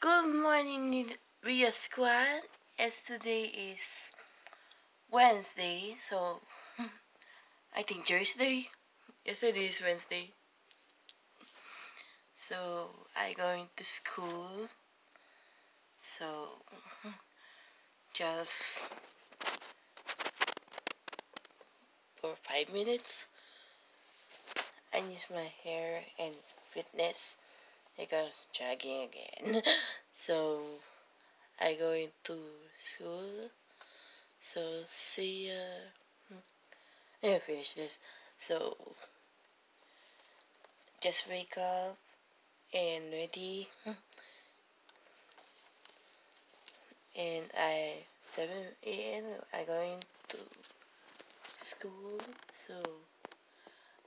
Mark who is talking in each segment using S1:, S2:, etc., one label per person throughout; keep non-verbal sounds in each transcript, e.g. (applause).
S1: Good morning, Ria Squad. As today is Wednesday, so (laughs) I think Thursday. Yesterday is Wednesday. So I going to school. So (laughs) just for five minutes. I use my hair and fitness. I got jogging again. (laughs) so I going to school. So see ya. I finish this. So just wake up and ready. And I 7 a.m. I going to school. So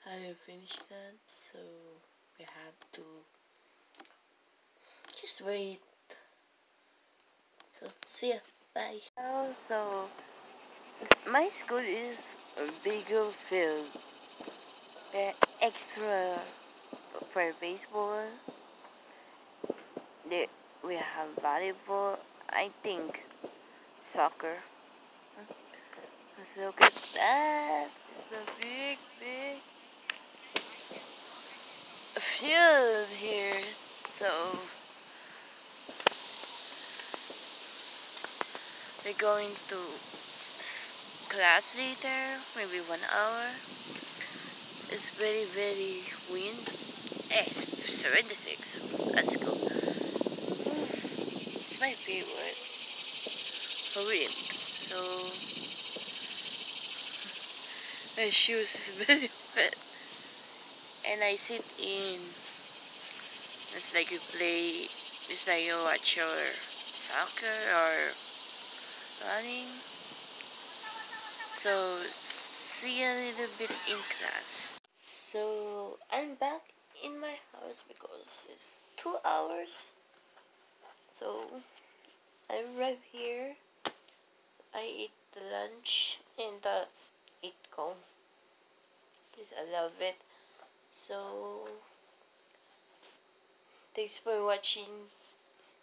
S1: I finished that. So we have to just wait. So see ya. Bye. So my school is a bigger field. There extra for baseball. There we have volleyball. I think soccer. So look at that. It's a big, big field here. So we're going to class later, maybe one hour. It's very, very wind. Eh, 76. Let's go. It's my favorite. For wind. So, (laughs) my shoes is (laughs) very wet. And I sit in. It's like you play, it's like you watch your soccer or running. So see you a little bit in class. So I'm back in my house because it's two hours. So I arrived here. I eat the lunch and the eat comb. Because I love it. So thanks for watching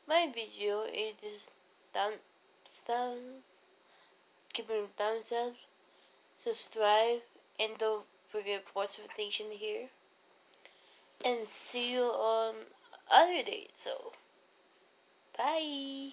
S1: my video. It is done a thumbs up, subscribe, and don't forget post notification here. And see you on other days. So, bye.